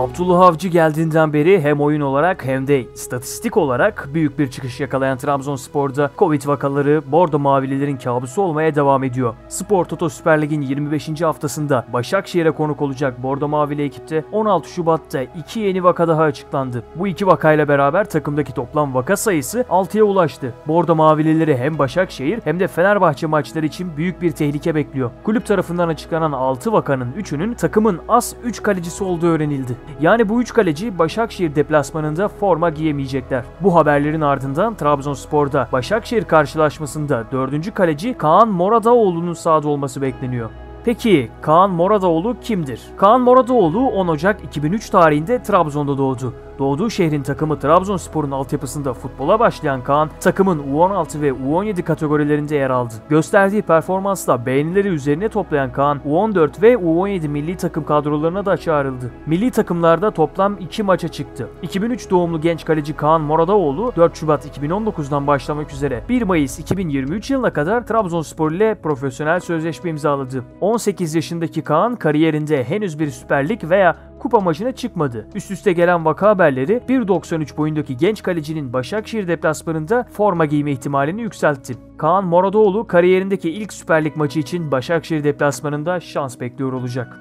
Abdullah Avcı geldiğinden beri hem oyun olarak hem de istatistik olarak büyük bir çıkış yakalayan Trabzonspor'da Covid vakaları Bordo Mavililerin kabusu olmaya devam ediyor. Spor Toto Süper Lig'in 25. haftasında Başakşehir'e konuk olacak Bordo Mavili ekipte 16 Şubat'ta iki yeni vaka daha açıklandı. Bu iki vakayla beraber takımdaki toplam vaka sayısı 6'ya ulaştı. Bordo Mavilileri hem Başakşehir hem de Fenerbahçe maçları için büyük bir tehlike bekliyor. Kulüp tarafından açıklanan 6 vakanın 3'ünün takımın as 3 kalecisi olduğu öğrenildi. Yani bu 3 kaleci Başakşehir deplasmanında forma giyemeyecekler. Bu haberlerin ardından Trabzonspor'da Başakşehir karşılaşmasında 4. kaleci Kaan Moradaoğlu'nun sahada olması bekleniyor. Peki Kaan Moradaoğlu kimdir? Kaan Moradaoğlu 10 Ocak 2003 tarihinde Trabzon'da doğdu. Doğduğu şehrin takımı Trabzonspor'un altyapısında futbola başlayan Kaan, takımın U16 ve U17 kategorilerinde yer aldı. Gösterdiği performansla beğenileri üzerine toplayan Kaan, U14 ve U17 milli takım kadrolarına da çağrıldı. Milli takımlarda toplam 2 maça çıktı. 2003 doğumlu genç kaleci Kaan Moradaoğlu 4 Şubat 2019'dan başlamak üzere 1 Mayıs 2023 yılına kadar Trabzonspor ile profesyonel sözleşme imzaladı. 18 yaşındaki Kaan kariyerinde henüz bir Süper Lig veya kupa maçına çıkmadı. Üst üste gelen vaka haberleri 1.93 boyundaki genç kalecinin Başakşehir deplasmanında forma giyme ihtimalini yükseltti. Kaan Moradoğlu kariyerindeki ilk Süper Lig maçı için Başakşehir deplasmanında şans bekliyor olacak.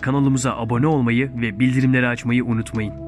Kanalımıza abone olmayı ve bildirimleri açmayı unutmayın.